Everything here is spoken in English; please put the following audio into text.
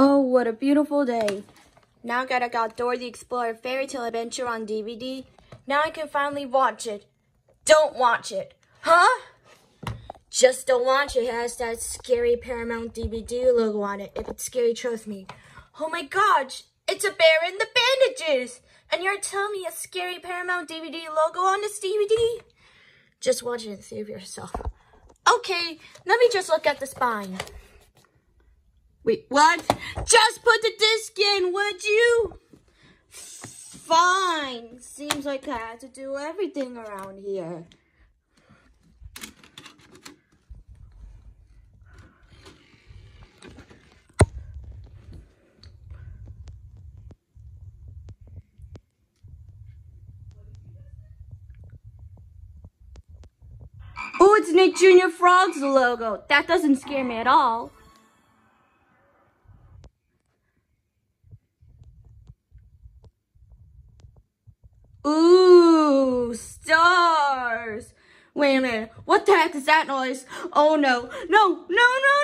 Oh, what a beautiful day. Now I gotta got Dora the Explorer Fairy Tale Adventure on DVD. Now I can finally watch it. Don't watch it. Huh? Just don't watch it. It has that scary Paramount DVD logo on it. If it's scary, trust me. Oh my gosh, it's a bear in the bandages. And you're telling me a scary Paramount DVD logo on this DVD? Just watch it and see yourself. Okay, let me just look at the spine. Wait, what? Just put the disc in, would you? Fine. Seems like I had to do everything around here. Oh, it's Nick Jr. Frog's logo. That doesn't scare me at all. Ooh, stars. Wait a minute. What the heck is that noise? Oh no. No, no, no.